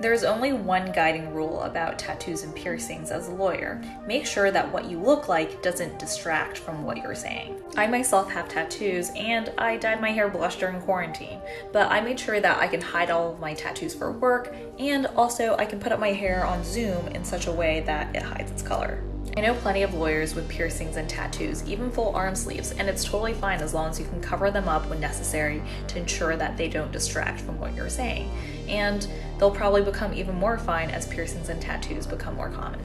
There's only one guiding rule about tattoos and piercings as a lawyer make sure that what you look like doesn't distract from what you're saying. I myself have tattoos and I dyed my hair blush during quarantine, but I made sure that I can hide all of my tattoos for work and also I can put up my hair on Zoom in such a way that it hides its color. I know plenty of lawyers with piercings and tattoos, even full arm sleeves, and it's totally fine as long as you can cover them up when necessary to ensure that they don't distract from what you're saying. And they'll probably become even more fine as piercings and tattoos become more common.